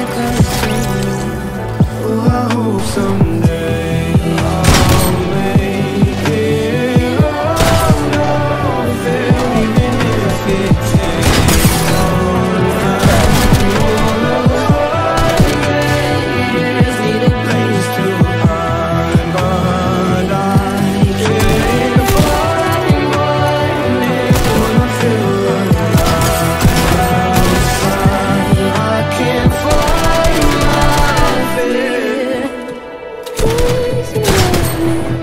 I hope someday I'll make it even if it takes all night need a place to hide But I can't find feel Outside, I can't Thank you.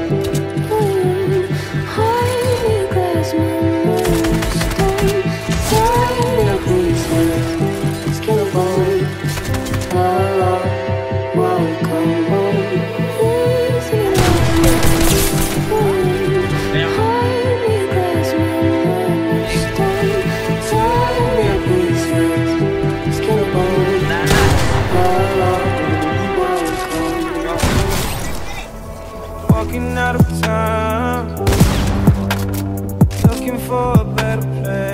walking out of time Looking for a better place.